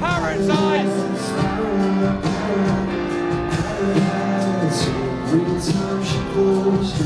Paradise. Every time she.